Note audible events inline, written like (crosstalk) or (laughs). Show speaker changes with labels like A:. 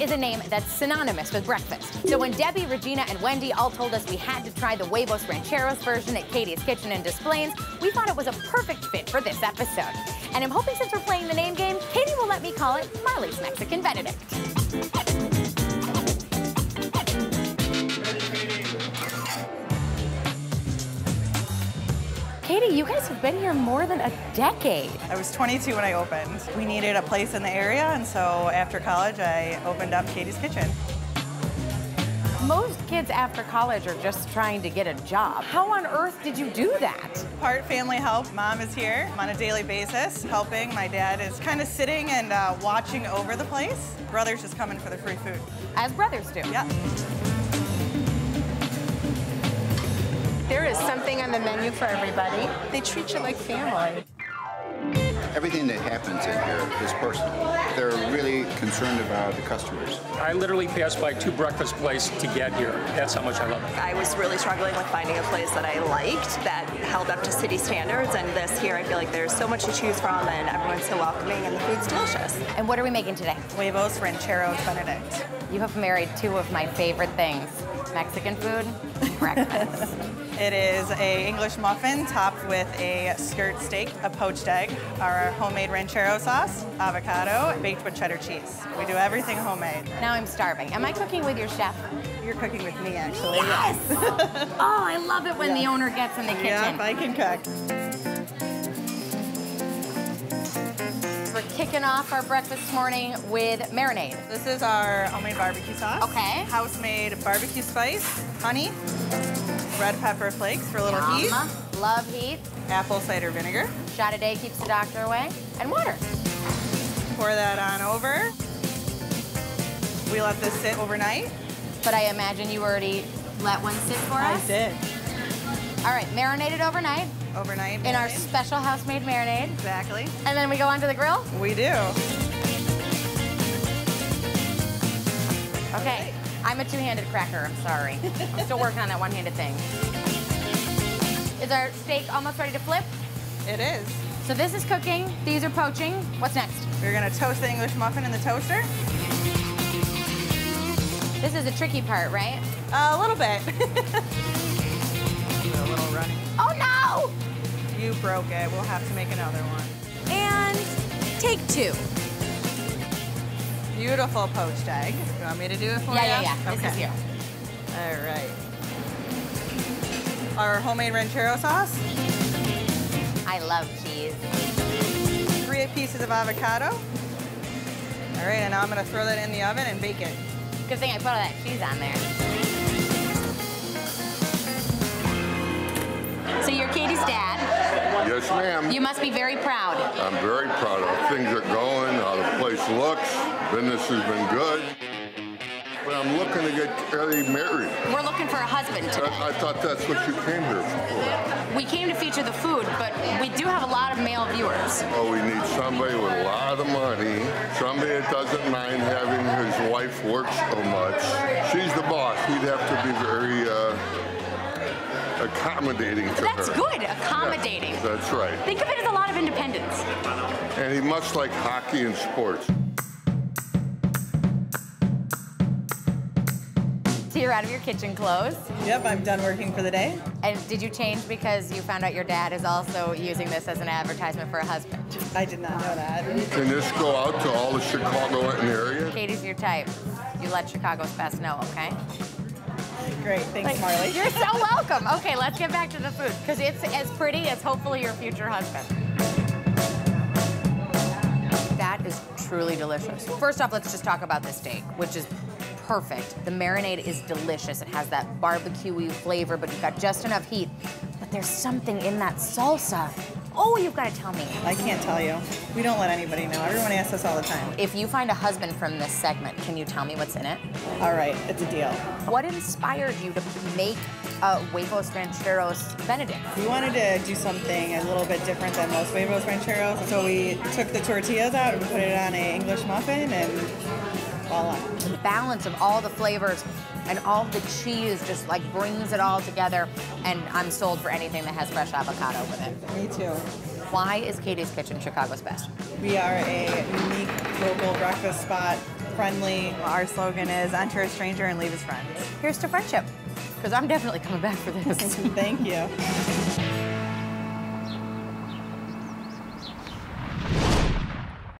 A: is a name that's synonymous with breakfast. So when Debbie, Regina, and Wendy all told us we had to try the Huevos Rancheros version at Katie's Kitchen in Des Plaines, we thought it was a perfect fit for this episode. And I'm hoping since we're playing the name game, Katie will let me call it Marley's Mexican Benedict. Katie, you guys have been here more than a decade.
B: I was 22 when I opened. We needed a place in the area, and so after college, I opened up Katie's Kitchen.
A: Most kids after college are just trying to get a job. How on earth did you do that?
B: Part family help. Mom is here on a daily basis helping. My dad is kind of sitting and uh, watching over the place. Brother's just coming for the free food.
A: As brothers do.
B: Yeah.
C: There is something on the menu for everybody. They treat you like family.
D: Everything that happens in here is personal. They're really concerned about the customers.
E: I literally passed by two breakfast places to get here. That's how much I love it.
F: I was really struggling with finding a place that I liked that held up to city standards, and this here, I feel like there's so much to choose from, and everyone's so welcoming, and the food's delicious.
A: And what are we making today?
B: Huevos Rancheros Benedict.
A: You have married two of my favorite things Mexican food, breakfast. (laughs)
B: It is a English muffin topped with a skirt steak, a poached egg, our homemade ranchero sauce, avocado, baked with cheddar cheese. We do everything homemade.
A: now I'm starving. Am I cooking with your chef?
B: You're cooking with me, actually.
A: Yes! (laughs) oh, I love it when the owner gets in the kitchen.
B: Yep, I can cook.
A: Kicking off our breakfast morning with marinade.
B: This is our homemade barbecue sauce.
A: Okay.
B: House-made barbecue spice, honey, red pepper flakes for a little heat,
A: Yum. Love heat.
B: apple cider vinegar.
A: Shot a day keeps the doctor away. And water.
B: Pour that on over. We let this sit overnight.
A: But I imagine you already let one sit for us?
B: I did.
A: All right, marinated overnight
B: Overnight.
A: in our special house-made marinade.
B: Exactly.
A: And then we go onto the grill?
B: We do.
A: Okay. I'm a two-handed cracker, I'm sorry. I'm still working on that one-handed thing. Is our steak almost ready to flip?
B: It is.
A: So this is cooking, these are poaching. What's next?
B: We're gonna toast the English muffin in the toaster.
A: This is the tricky part, right?
B: Uh, a little bit. (laughs) broke it. We'll have to make another one.
A: And take two.
B: Beautiful poached egg. You want me to do it for
A: Yeah,
B: you?
A: yeah, yeah.
B: Okay.
A: is you.
B: All right. Our homemade ranchero sauce.
A: I love cheese.
B: Three pieces of avocado. All right, and now I'm gonna throw that in the oven and bake it.
A: Good thing I put all that cheese on there.
G: Yes, ma'am.
A: You must be very proud.
G: I'm very proud of how things are going, how the place looks. Business has been good. But I'm looking to get Ellie married.
A: We're looking for a husband today.
G: I, I thought that's what you came here for.
A: We came to feature the food, but we do have a lot of male viewers.
G: Oh, we need somebody with a lot of money, somebody that doesn't mind having his wife work so much. She's the boss. He'd have to be very uh, accommodating to
A: That's
G: her.
A: good, accommodating.
G: Yes, that's right.
A: Think of it as a lot of independence.
G: And he must like hockey and sports.
A: So you're out of your kitchen clothes.
B: Yep, I'm done working for the day.
A: And did you change because you found out your dad is also using this as an advertisement for a husband?
B: I did not know that.
G: Can this go out to all the Chicagoan area?
A: Katie's your type. You let Chicago's best know, okay?
B: Great, thanks, Marley.
A: You're so welcome. Okay, let's get back to the food because it's as pretty as hopefully your future husband. That is truly delicious. First off, let's just talk about this steak, which is perfect. The marinade is delicious. It has that barbecue flavor, but you've got just enough heat. But there's something in that salsa. Oh, you've got to tell me.
B: I can't tell you. We don't let anybody know. Everyone asks us all the time.
A: If you find a husband from this segment, can you tell me what's in it?
B: All right, it's a deal.
A: What inspired you to make a Huevos Rancheros Benedict?
B: We wanted to do something a little bit different than most huevos rancheros, so we took the tortillas out and put it on an English muffin, and voila.
A: The balance of all the flavors and all the cheese just like brings it all together. And I'm sold for anything that has fresh avocado with it.
B: Me too.
A: Why is Katie's Kitchen Chicago's best?
B: We are a unique local breakfast spot friendly. Our slogan is enter a stranger and leave as friends.
A: Here's to friendship, because I'm definitely coming back for this. (laughs)
B: Thank you.